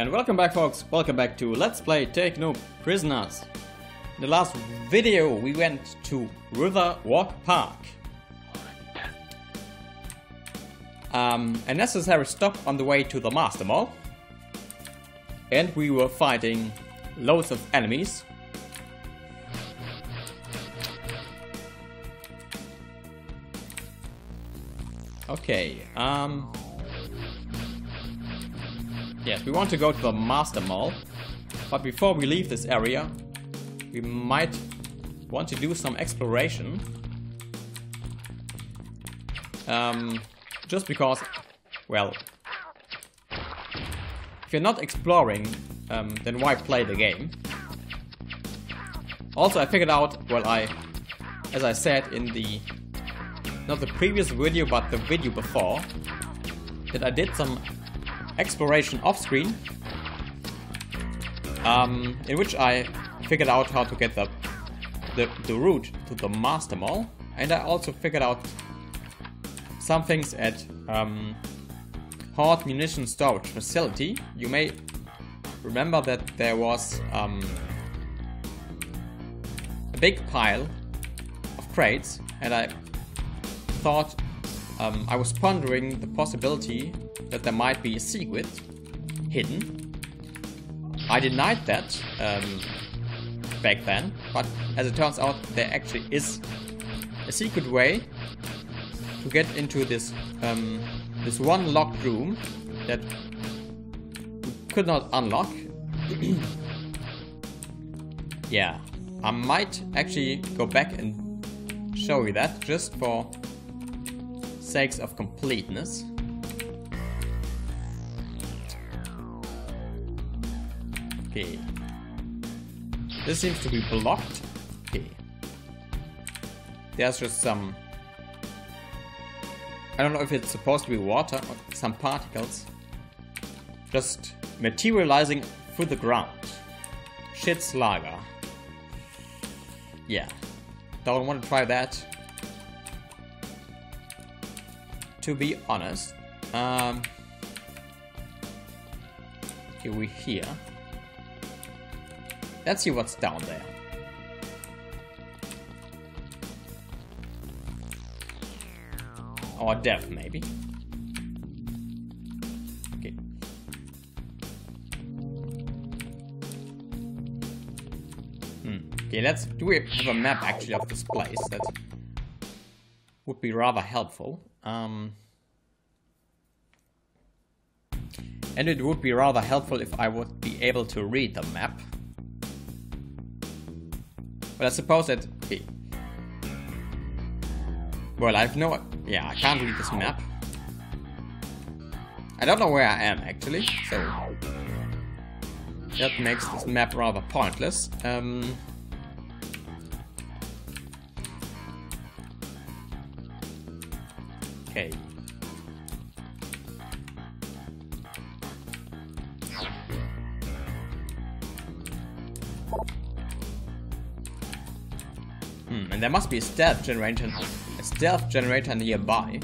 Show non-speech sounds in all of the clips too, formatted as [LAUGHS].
And welcome back folks, welcome back to Let's Play Take No Prisoners. In the last video we went to River Walk Park. Um, a necessary stop on the way to the Mastamall. And we were fighting loads of enemies. Okay, um... Yes, we want to go to the Mastamall. But before we leave this area, we might want to do some exploration. Um, just because, well, if you're not exploring, um, then why play the game? Also, I figured out, well, I, as I said in the, not the previous video, but the video before, that I did some exploration off-screen, um, in which I figured out how to get the, the, the route to the Mastamall, and I also figured out some things at um, Horde Munition Storage Facility. You may remember that there was um, a big pile of crates, and I thought um, I was pondering the possibility that there might be a secret hidden. I denied that um, back then, but as it turns out, there actually is a secret way to get into this um, this one locked room that could not unlock. [CLEARS THROAT] yeah, I might actually go back and show you that just for sakes of completeness. Okay. This seems to be blocked. Okay. There's just some... I don't know if it's supposed to be water or some particles. Just materializing through the ground. Shit's lager. Yeah. Don't want to try that. To be honest. Um, okay, we here. Let's see what's down there. Or death, maybe. Okay. Hmm. Okay, let's do we have a map actually of this place that would be rather helpful. Um, and it would be rather helpful if I would be able to read the map. But I suppose that... Okay. Well, I have no... Yeah, I can't read this map. I don't know where I am, actually, so... That makes this map rather pointless. Um... Okay. Hmm, and there must be a stealth generator, a stealth generator nearby.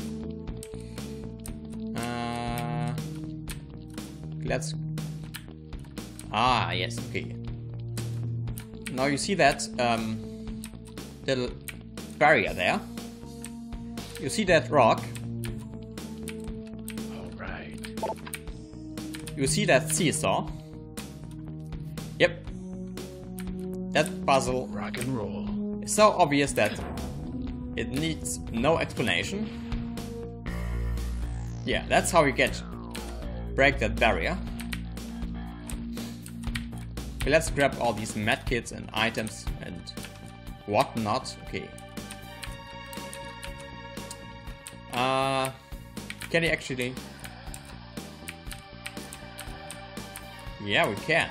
Uh, let's. Ah, yes, okay. Now you see that um, little barrier there. You see that rock. All right. You see that seesaw. Yep. That puzzle Rock and roll. So obvious that it needs no explanation. Yeah, that's how you get break that barrier. Okay, let's grab all these medkits and items and whatnot. Okay. Uh, can you actually? Yeah, we can.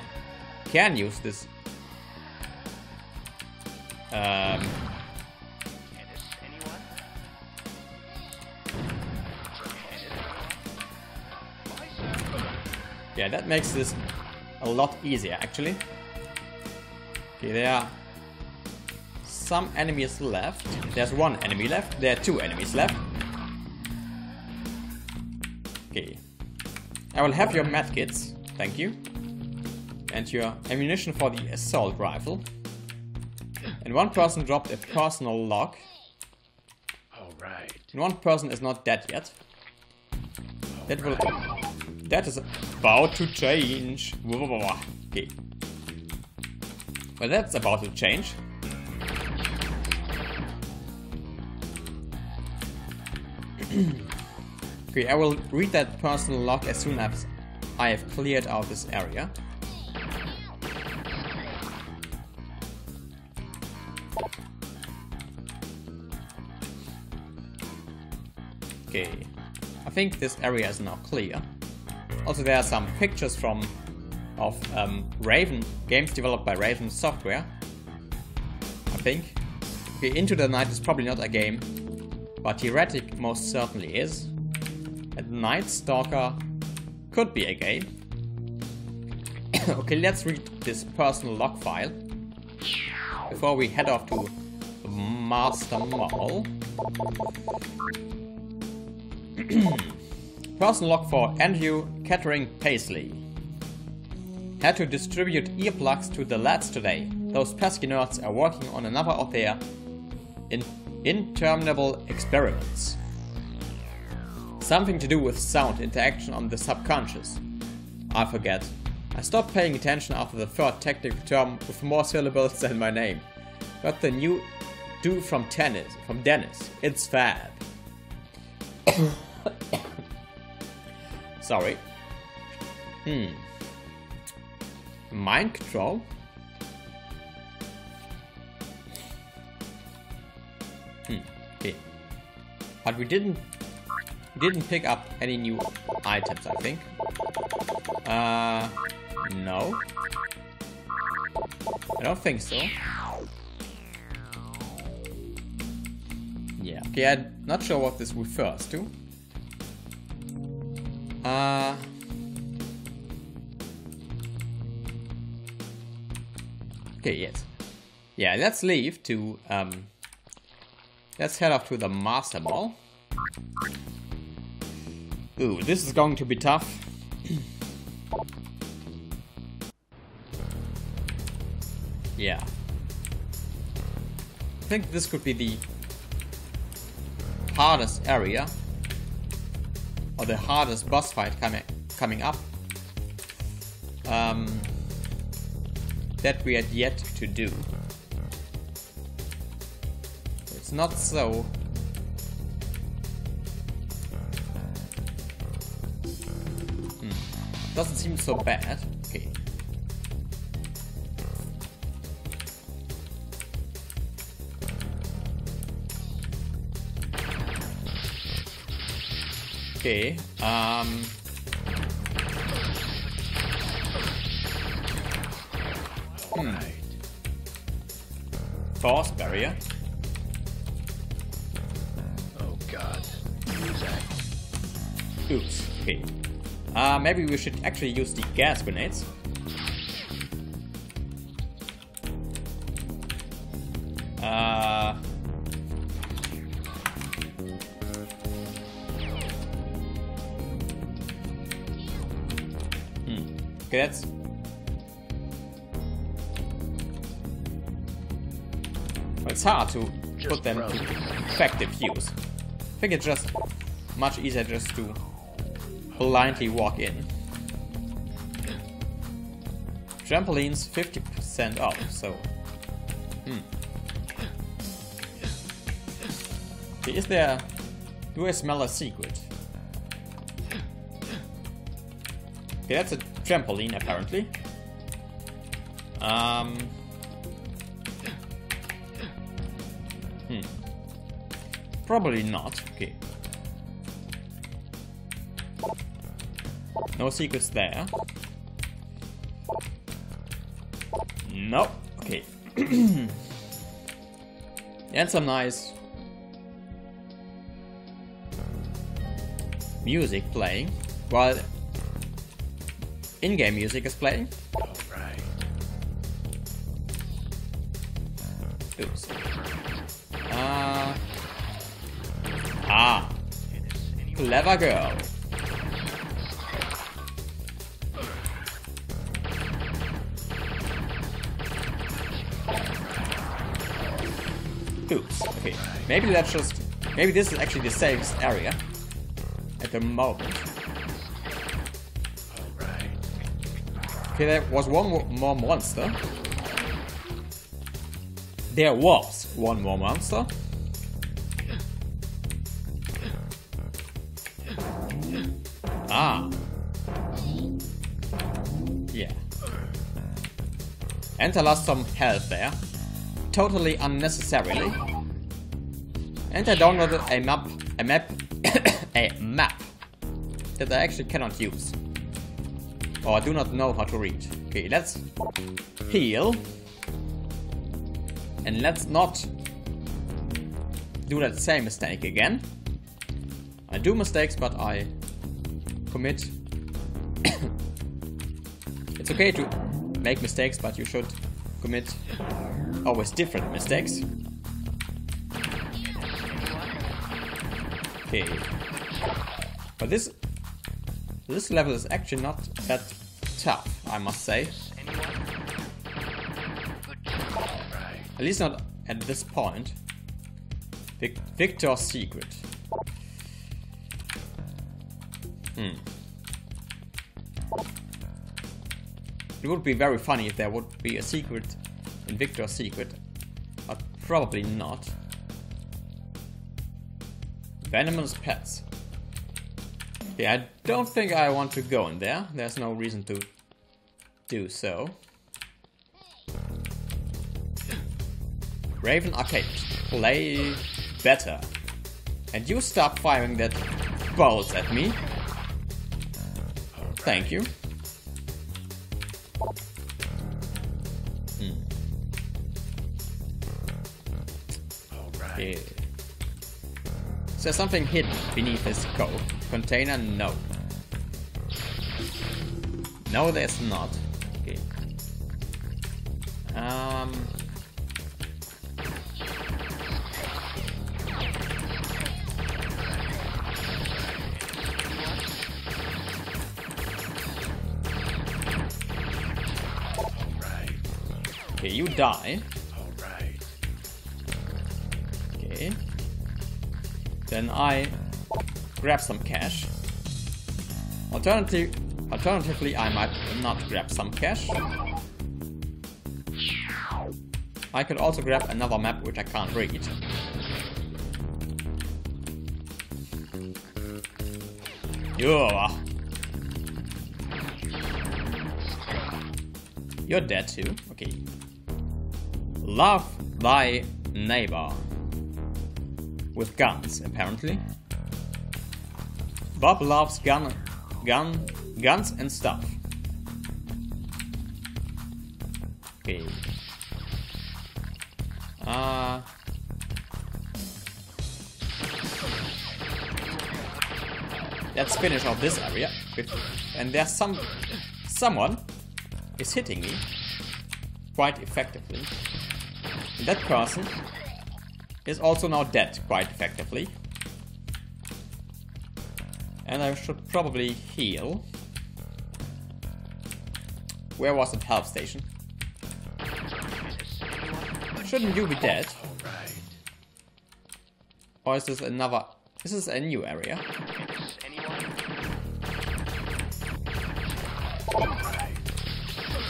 Can use this um, yeah, that makes this a lot easier, actually. Okay, there are some enemies left. There's one enemy left. There are two enemies left. Okay. I will have your medkits. Thank you. and your ammunition for the assault rifle. And one person dropped a personal log. Alright. And one person is not dead yet. That will... That is about to change. Okay. Well, that's about to change. [CLEARS THROAT] okay, I will read that personal log as soon as I have cleared out this area. Think this area is now clear. Also, there are some pictures from of um, Raven games developed by Raven Software. I think. Okay, Into the Night is probably not a game, but Heretic most certainly is. And Night Stalker could be a game. [COUGHS] okay, let's read this personal log file before we head off to Mastamall. [CLEARS THROAT] Personal log for Andrew Kettering Paisley. Had to distribute earplugs to the lads today. Those pesky nerds are working on another of their in interminable experiments. Something to do with sound interaction on the subconscious. I forget. I stopped paying attention after the third technical term with more syllables [LAUGHS] than my name. Got the new do from tennis from Dennis. It's fab. Sorry. Hmm. Mind control? Hmm. Okay. But we didn't didn't pick up any new items, I think. Uh no. I don't think so. Yeah. Okay, I'm not sure what this refers to. Uh... Okay, yes. Yeah, let's leave to, um... Let's head off to the Mastamall. Ooh, this is going to be tough. [CLEARS THROAT] yeah. I think this could be the hardest area or the hardest boss fight coming coming up um, that we had yet to do. It's not so hmm. doesn't seem so bad. Okay. Um... Hmm. Force barrier. Oh god. Oops, okay. Uh, maybe we should actually use the gas grenades. Okay, that's... Well, it's hard to Just put them to effective use. I think it's just much easier just to blindly walk in. Trampolines 50% off, so... Hmm. Okay, is there... Do I smell a secret? Okay, that's a trampoline, apparently. Um... Hmm. Probably not. Okay. No secrets there. No. Okay. [CLEARS THROAT] and some nice music playing while in-game music is playing. Alright. Oops. Uh, ah. Clever girl. Oops. Okay. Maybe that's just... Maybe this is actually the safest area. At the moment. Okay, there was one more, monster. There was one more monster. Ah. Yeah. And I lost some health there. Totally unnecessarily. And I downloaded a map, a map, [COUGHS] a map that I actually cannot use. Or I do not know how to read. Okay, let's heal. And let's not do that same mistake again. I do mistakes, but I commit. [COUGHS] it's okay to make mistakes, but you should commit always different mistakes. Okay. But this this level is actually not that tough, I must say. At least not at this point. Vic Victor's secret. Hmm. It would be very funny if there would be a secret in Victor's secret, but probably not. Venomous pets. Yeah, I don't think I want to go in there. There's no reason to do so. Raven Arcade. Play better. And you stop firing that bolts at me. Thank you. Hmm. Yeah. Is there something hidden beneath this coat? Container? No. No, there's not. Okay. Um. Okay, you die. Then I grab some cash. Alternative, alternatively, I might not grab some cash. I could also grab another map which I can't read. Yeah. Uh, you're dead too. Okay. Love thy neighbor. With guns, apparently. Bob loves gun, gun, guns and stuff. Okay. Uh. Let's finish off this area. And there's some, someone is hitting me quite effectively. And that person is also now dead quite effectively. And I should probably heal. Where was the help station? Shouldn't you be dead? Or is this another... This is a new area.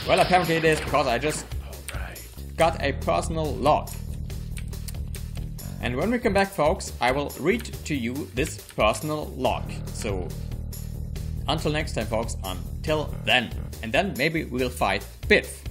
Well, apparently it is because I just got a personal log. And when we come back, folks, I will read to you this personal log. So, until next time, folks, until then. And then maybe we'll fight Biff.